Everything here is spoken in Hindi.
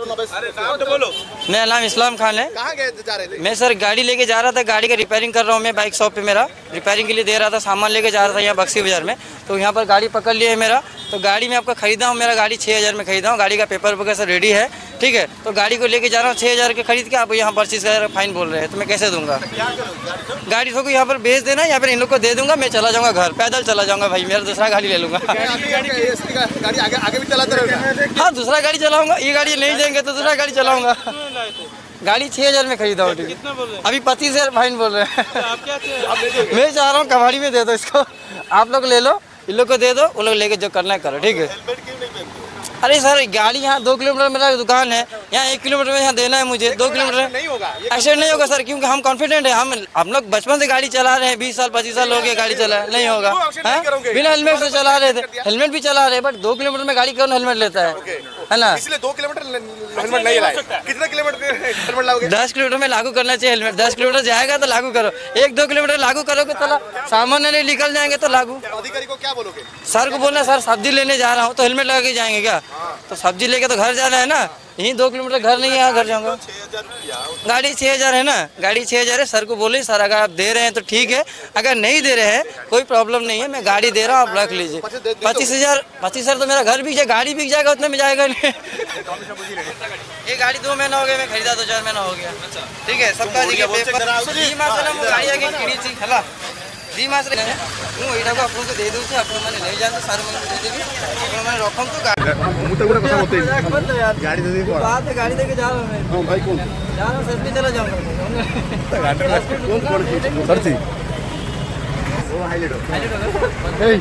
नाम तो बोलो। मेरा नाम इस्लाम खान है। कहाँ गए जा रहे थे? मैं सर गाड़ी लेके जा रहा था गाड़ी का रिपेयरिंग कर रहा हूँ मैं बाइक शॉप पे मेरा। रिपेयरिंग के लिए दे रहा था सामान लेके जा रहा था यहाँ बक्सी बाज़ार में। तो यहाँ पर गाड़ी पकड़ लिया है मेरा। तो गाड़ी में आपका खरीदा हूँ मेरा गाड़ी छः हज़ार में खरीदा हूँ। गाड़ी का पेपर वगैरह सर रेडी है। ठीक है तो गाड़ी को लेके जा रहा हूँ छः हज़ार के खरीद के आप यहाँ परचेज का फाइन बोल रहे हैं तो मैं कैसे दूँगा? गाड़ी को यहाँ पर भेज देना या फिर इन लोग को दे दूँगा मैं चला जाऊँगा घर पैदल चला जाऊँगा भाई मेरा दूसरा गाड़ी ले लूँगा। गाड़ी आगे आगे भी चलाते रहोगे? हाँ दूसरा गाड़ी चलाऊँगा ये गाड़ी नहीं देंगे तो दूसरा गाड़ी चलाऊँगा। गाड़ी छः हज़ार में खरीदा हूँ ठीक है। अभी पच्चीस हज़ार फाइन बोल रहे हैं। मैं चाह रहा हूँ कबाड़ी में दे दो इसको। आप लोग ले लो इन लोग को दे दो वो लोग लेके जो करना है करो ठीक है। अरे सर गाड़ी यहाँ दो किलोमीटर मेरा दुकान है। यहाँ एक किलोमीटर में यहाँ देना है मुझे दो किलोमीटर नहीं होगा एक्सीडेंट नहीं होगा सर क्योंकि हम कॉन्फिडेंट है हम हम लोग बचपन से गाड़ी चला रहे हैं बीस साल पच्चीस साल हो गए गाड़ी चला नहीं होगा। हाँ? करोगे? बिना हेलमेट से चला रहे थे। हेलमेट भी चला रहे हैं बट दो किलोमीटर में गाड़ी कौन हेलमेट लेता है? है ना? इसलिए दो किलोमीटर हेलमेट नहीं लाए। कितने किलोमीटर हेलमेट लाओगे? दस किलोमीटर में लागू करना चाहिए हेलमेट दस किलोमीटर जाएगा तो लागू करो। एक दो किलोमीटर लागू करोगे तो सामान्य नहीं निकल जाएँगे तो लागू। अधिकारी को क्या बोलोगे? सर को बोलना सर सब्ज़ी लेने जा रहा हूँ तो हेलमेट लगा के जाएँगे क्या? तो सब्ज़ी लेके तो घर जाना है ना? यहीं दो किलोमीटर घर नहीं है यहाँ घर जाऊँगा। गाड़ी छः हज़ार है ना? गाड़ी छः हज़ार है सर को बोले सर अगर आप दे रहे हैं तो ठीक है अगर नहीं दे रहे हैं कोई प्रॉब्लम नहीं है मैं गाड़ी दे रहा हूँ आप रख लीजिए। पच्चीस दे दो। पच्चीस हज़ार पच्चीस हज़ार तो मेरा घर बिक जाए गाड़ी बिक जाएगा उतने में जाएगा नहीं। ये गाड़ी दो महीना हो गया मैं खरीदा दो चार महीना हो गया। ठीक है सबका ଦୁଇ ମାସରେ ମୁଁ ଏଇଟାକୁ ଆପଣଙ୍କୁ ଦେଇଦେଉଛି ଆପଣମାନେ ନେଇଯାଆନ୍ତୁ ସାର୍ମାନଙ୍କୁ ଦେଇଦେବି ଆପଣମାନେ ରଖନ୍ତୁ ଗାଡ଼ି ଦେଇକି ଯାଅ ଯାଅ ସେମିତି ଦେଲେ ଯାଉ Hey!